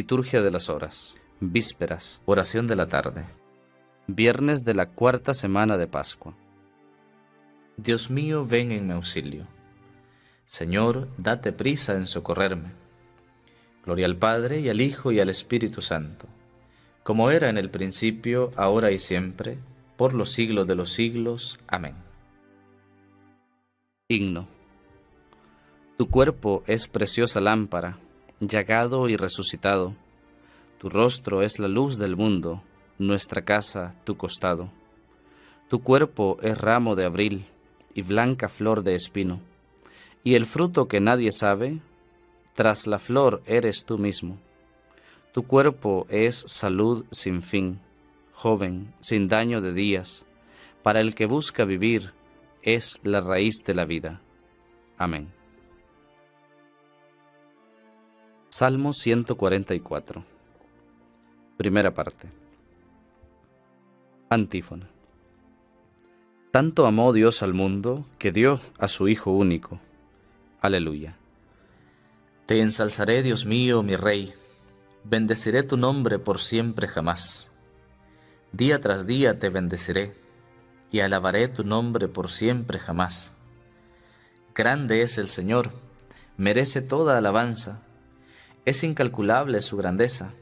Liturgia de las Horas. Vísperas. Oración de la tarde. Viernes de la cuarta semana de Pascua. Dios mío, ven en mi auxilio. Señor, date prisa en socorrerme. Gloria al Padre y al Hijo y al Espíritu Santo, como era en el principio, ahora y siempre, por los siglos de los siglos. Amén. Himno. Tu cuerpo es preciosa lámpara, llagado y resucitado. Tu rostro es la luz del mundo, nuestra casa tu costado. Tu cuerpo es ramo de abril y blanca flor de espino, y el fruto que nadie sabe, tras la flor eres tú mismo. Tu cuerpo es salud sin fin, joven, sin daño de días, para el que busca vivir, es la raíz de la vida. Amén. Salmo 144. Primera parte. Antífona. Tanto amó Dios al mundo que dio a su Hijo único. Aleluya. Te ensalzaré, Dios mío, mi Rey. Bendeciré tu nombre por siempre jamás. Día tras día te bendeciré y alabaré tu nombre por siempre jamás. Grande es el Señor, merece toda alabanza es incalculable su grandeza.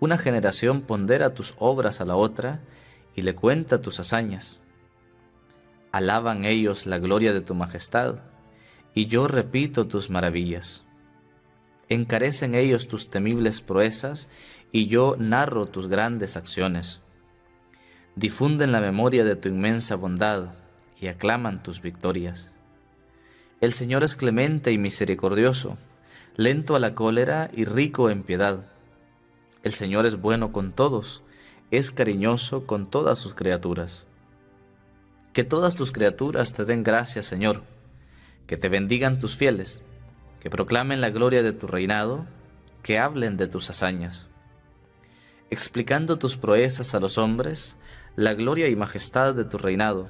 Una generación pondera tus obras a la otra y le cuenta tus hazañas. Alaban ellos la gloria de tu majestad, y yo repito tus maravillas. Encarecen ellos tus temibles proezas, y yo narro tus grandes acciones. Difunden la memoria de tu inmensa bondad, y aclaman tus victorias. El Señor es clemente y misericordioso, lento a la cólera y rico en piedad. El Señor es bueno con todos, es cariñoso con todas sus criaturas. Que todas tus criaturas te den gracias, Señor, que te bendigan tus fieles, que proclamen la gloria de tu reinado, que hablen de tus hazañas. Explicando tus proezas a los hombres, la gloria y majestad de tu reinado.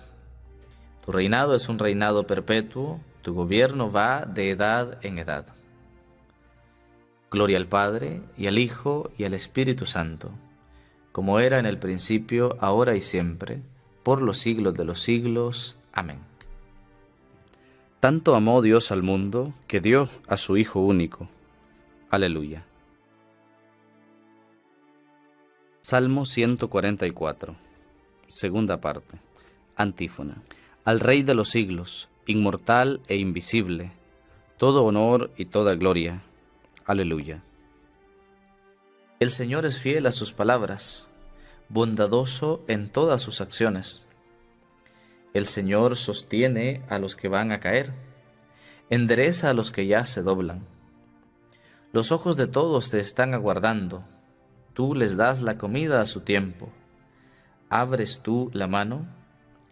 Tu reinado es un reinado perpetuo, tu gobierno va de edad en edad. Gloria al Padre, y al Hijo, y al Espíritu Santo, como era en el principio, ahora y siempre, por los siglos de los siglos. Amén. Tanto amó Dios al mundo, que dio a su Hijo único. Aleluya. Salmo 144. Segunda parte. Antífona. Al Rey de los siglos, inmortal e invisible, todo honor y toda gloria Aleluya. El Señor es fiel a sus palabras, bondadoso en todas sus acciones. El Señor sostiene a los que van a caer, endereza a los que ya se doblan. Los ojos de todos te están aguardando, tú les das la comida a su tiempo. Abres tú la mano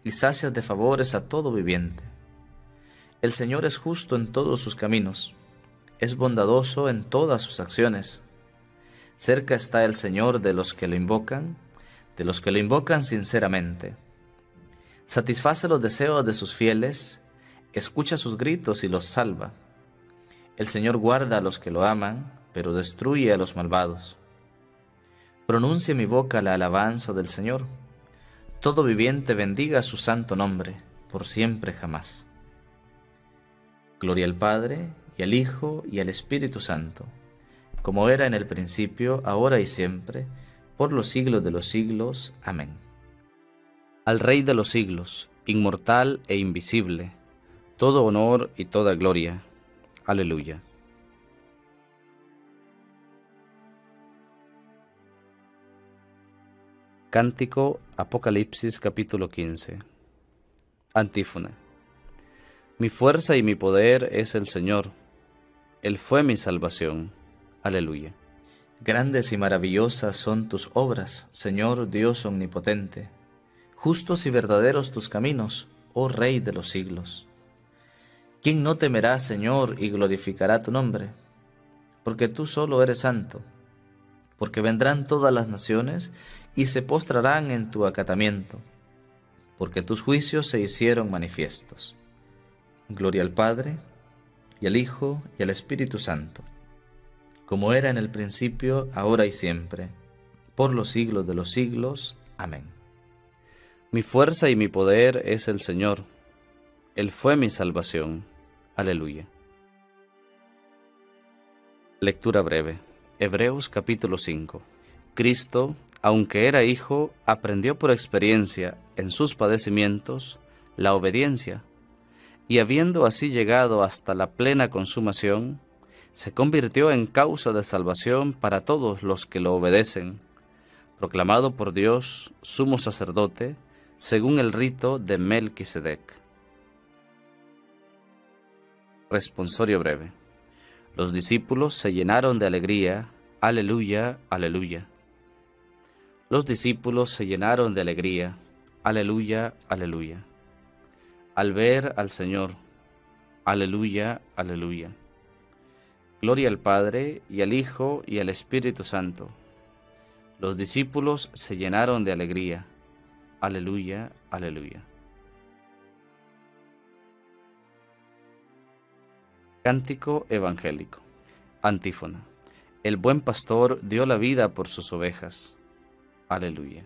y sacias de favores a todo viviente. El Señor es justo en todos sus caminos es bondadoso en todas sus acciones. Cerca está el Señor de los que lo invocan, de los que lo invocan sinceramente. Satisface los deseos de sus fieles, escucha sus gritos y los salva. El Señor guarda a los que lo aman, pero destruye a los malvados. Pronuncia mi boca la alabanza del Señor. Todo viviente bendiga su santo nombre, por siempre jamás. Gloria al Padre, y al Hijo, y al Espíritu Santo, como era en el principio, ahora y siempre, por los siglos de los siglos. Amén. Al Rey de los siglos, inmortal e invisible, todo honor y toda gloria. Aleluya. Cántico Apocalipsis capítulo 15 Antífona Mi fuerza y mi poder es el Señor él fue mi salvación. Aleluya. Grandes y maravillosas son tus obras, Señor Dios omnipotente. Justos y verdaderos tus caminos, oh Rey de los siglos. ¿Quién no temerá, Señor, y glorificará tu nombre? Porque tú solo eres santo. Porque vendrán todas las naciones y se postrarán en tu acatamiento. Porque tus juicios se hicieron manifiestos. Gloria al Padre, y al Hijo, y al Espíritu Santo, como era en el principio, ahora y siempre, por los siglos de los siglos. Amén. Mi fuerza y mi poder es el Señor. Él fue mi salvación. Aleluya. Lectura breve. Hebreos capítulo 5. Cristo, aunque era hijo, aprendió por experiencia en sus padecimientos la obediencia, y habiendo así llegado hasta la plena consumación, se convirtió en causa de salvación para todos los que lo obedecen, proclamado por Dios sumo sacerdote, según el rito de Melquisedec. Responsorio breve. Los discípulos se llenaron de alegría, aleluya, aleluya. Los discípulos se llenaron de alegría, aleluya, aleluya. Al ver al Señor, aleluya, aleluya. Gloria al Padre, y al Hijo, y al Espíritu Santo. Los discípulos se llenaron de alegría. Aleluya, aleluya. Cántico evangélico. Antífona. El buen pastor dio la vida por sus ovejas. Aleluya.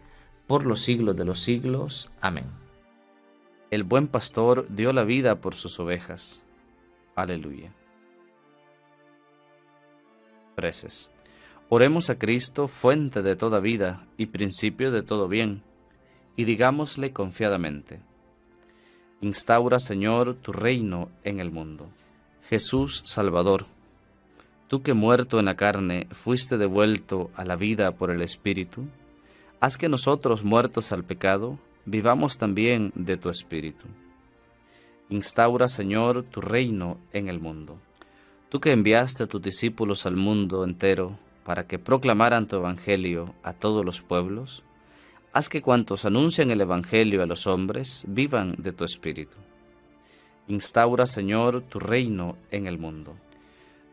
por los siglos de los siglos. Amén. El buen pastor dio la vida por sus ovejas. Aleluya. Preces. Oremos a Cristo, fuente de toda vida y principio de todo bien, y digámosle confiadamente, Instaura, Señor, tu reino en el mundo. Jesús Salvador, tú que muerto en la carne fuiste devuelto a la vida por el Espíritu, haz que nosotros muertos al pecado, vivamos también de tu Espíritu. Instaura, Señor, tu reino en el mundo. Tú que enviaste a tus discípulos al mundo entero para que proclamaran tu Evangelio a todos los pueblos, haz que cuantos anuncian el Evangelio a los hombres vivan de tu Espíritu. Instaura, Señor, tu reino en el mundo.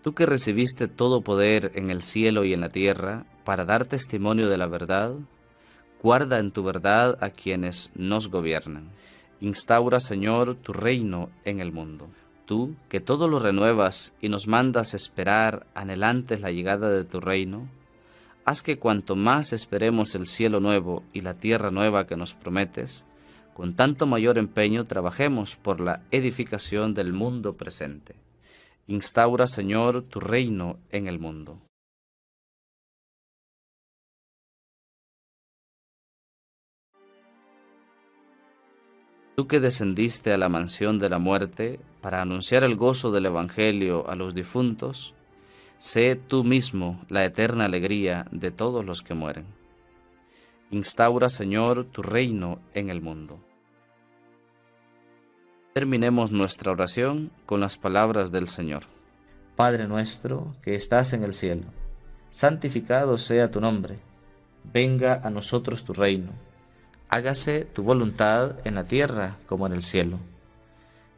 Tú que recibiste todo poder en el cielo y en la tierra para dar testimonio de la verdad, Guarda en tu verdad a quienes nos gobiernan. Instaura, Señor, tu reino en el mundo. Tú, que todo lo renuevas y nos mandas esperar anhelantes la llegada de tu reino, haz que cuanto más esperemos el cielo nuevo y la tierra nueva que nos prometes, con tanto mayor empeño trabajemos por la edificación del mundo presente. Instaura, Señor, tu reino en el mundo. Tú que descendiste a la mansión de la muerte para anunciar el gozo del Evangelio a los difuntos, sé tú mismo la eterna alegría de todos los que mueren. Instaura, Señor, tu reino en el mundo. Terminemos nuestra oración con las palabras del Señor. Padre nuestro que estás en el cielo, santificado sea tu nombre, venga a nosotros tu reino hágase tu voluntad en la tierra como en el cielo.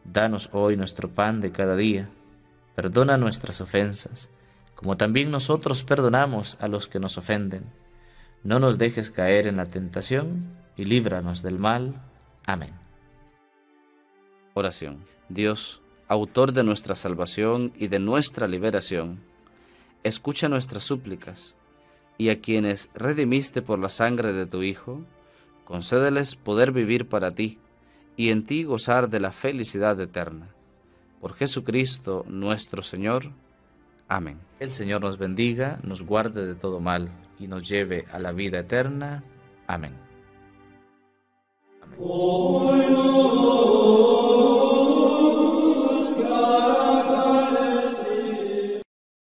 Danos hoy nuestro pan de cada día, perdona nuestras ofensas, como también nosotros perdonamos a los que nos ofenden. No nos dejes caer en la tentación y líbranos del mal. Amén. Oración. Dios, autor de nuestra salvación y de nuestra liberación, escucha nuestras súplicas, y a quienes redimiste por la sangre de tu Hijo, concédeles poder vivir para ti y en ti gozar de la felicidad eterna. Por Jesucristo nuestro Señor. Amén. El Señor nos bendiga, nos guarde de todo mal y nos lleve a la vida eterna. Amén. Amén.